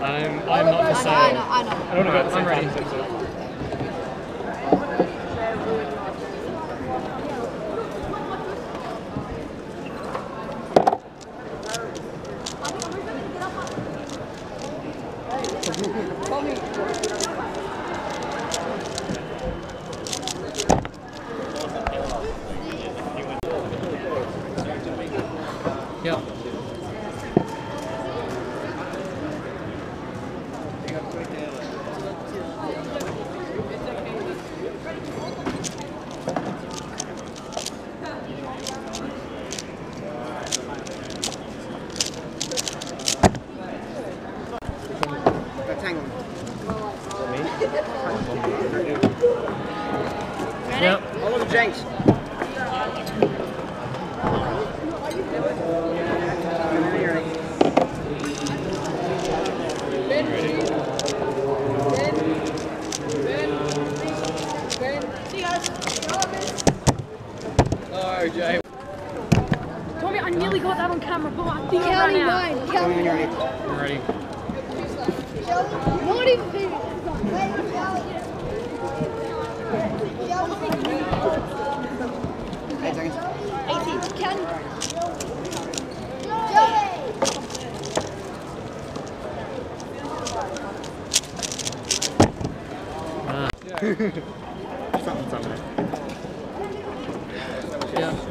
I'm, I'm not for I sale. I know, I know. I don't go at the same I'm ready. time. so- Yeah. Yep. All of Jenks. Oh, Jay. Tommy, I nearly got that on camera, but I think I Counting ran out. mine. Counting mine. I'm ready. Not even finished. Eight seconds. 18. Counting. Ah. Something, something. Yeah.